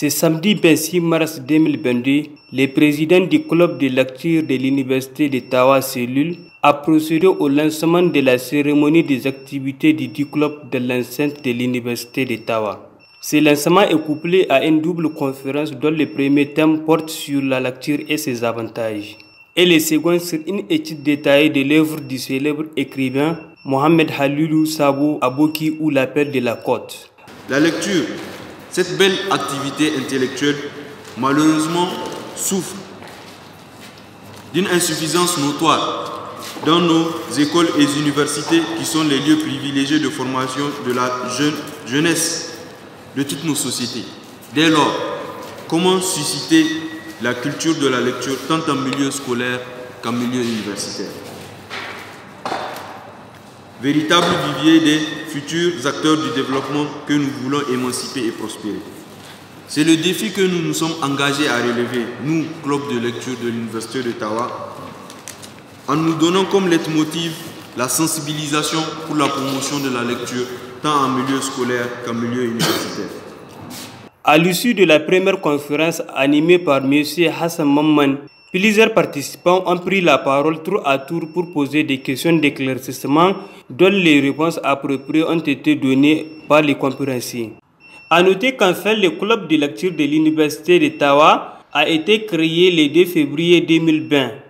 Ce samedi 26 mars 2022, le président du club de lecture de l'université de Tawa Cellule a procédé au lancement de la cérémonie des activités du club de l'enceinte de l'université de Tawa. Ce lancement est couplé à une double conférence dont le premier thème porte sur la lecture et ses avantages, et le second sur une étude détaillée de l'œuvre du célèbre écrivain Mohamed Halilou Sabo Aboki ou l'appel de la côte. La lecture, cette belle activité intellectuelle, malheureusement souffre d'une insuffisance notoire dans nos écoles et universités qui sont les lieux privilégiés de formation de la jeune, jeunesse de toutes nos sociétés. Dès lors, comment susciter la culture de la lecture tant en milieu scolaire qu'en milieu universitaire? Véritable vivier des futurs acteurs du développement que nous voulons émanciper et prospérer. C'est le défi que nous nous sommes engagés à relever, nous, club de lecture de l'Université d'Ottawa, en nous donnant comme leitmotiv la sensibilisation pour la promotion de la lecture tant en milieu scolaire qu'en milieu universitaire. À l'issue de la première conférence animée par M. Hassan Mamman, plusieurs participants ont pris la parole tour à tour pour poser des questions d'éclaircissement dont les réponses appropriées ont été données par les conférenciers. A noter qu'enfin le club de lecture de l'Université d'Ottawa a été créé le 2 février 2020